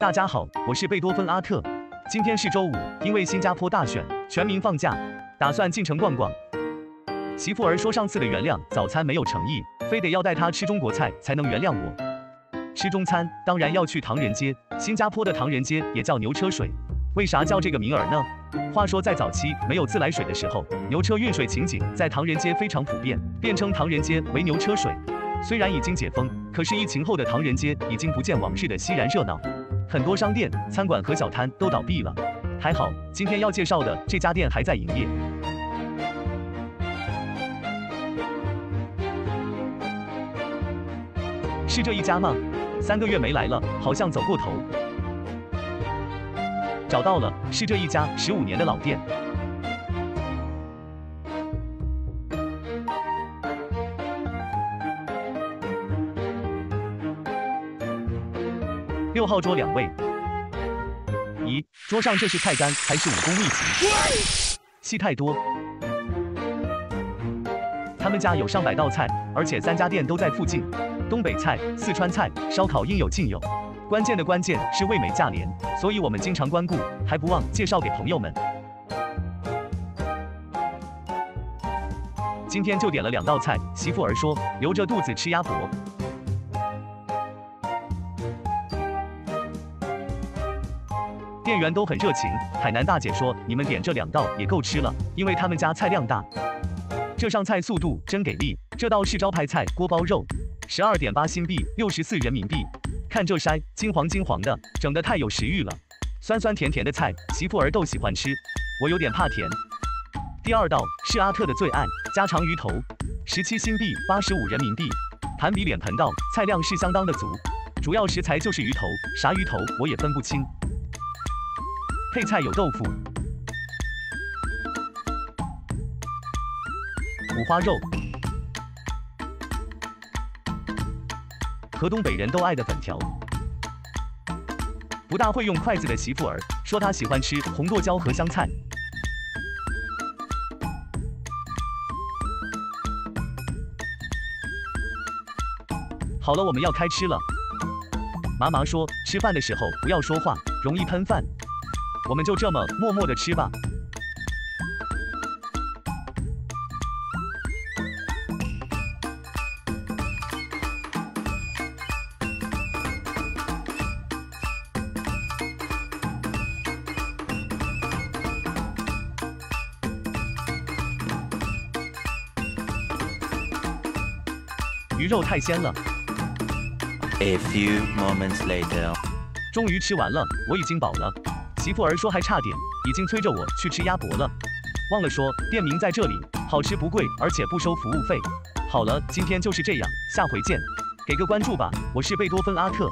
大家好，我是贝多芬阿特。今天是周五，因为新加坡大选，全民放假，打算进城逛逛。媳妇儿说上次的原谅早餐没有诚意，非得要带她吃中国菜才能原谅我。吃中餐当然要去唐人街，新加坡的唐人街也叫牛车水。为啥叫这个名儿呢？话说在早期没有自来水的时候，牛车运水情景在唐人街非常普遍，便称唐人街为牛车水。虽然已经解封，可是疫情后的唐人街已经不见往日的熙然热闹。很多商店、餐馆和小摊都倒闭了，还好今天要介绍的这家店还在营业。是这一家吗？三个月没来了，好像走过头。找到了，是这一家十五年的老店。六号桌两位。咦，桌上这是菜单还是武功秘籍？戏太多。他们家有上百道菜，而且三家店都在附近。东北菜、四川菜、烧烤应有尽有。关键的关键是味美价廉，所以我们经常光顾，还不忘介绍给朋友们。今天就点了两道菜，媳妇儿说留着肚子吃鸭脖。店员都很热情，海南大姐说：“你们点这两道也够吃了，因为他们家菜量大。”这上菜速度真给力，这道是招牌菜锅包肉，十二点八新币，六十四人民币。看这筛，金黄金黄的，整的太有食欲了。酸酸甜甜的菜，媳妇儿都喜欢吃，我有点怕甜。第二道是阿特的最爱，家常鱼头，十七新币，八十五人民币。盘比脸盆大，菜量是相当的足，主要食材就是鱼头，啥鱼头我也分不清。配菜有豆腐、五花肉和东北人都爱的粉条。不大会用筷子的媳妇儿说她喜欢吃红剁椒和香菜。好了，我们要开吃了。妈妈说吃饭的时候不要说话，容易喷饭。我们就这么默默的吃吧。鱼肉太鲜了。A few moments later，终于吃完了，我已经饱了。媳妇儿说还差点，已经催着我去吃鸭脖了。忘了说，店名在这里，好吃不贵，而且不收服务费。好了，今天就是这样，下回见，给个关注吧。我是贝多芬阿特。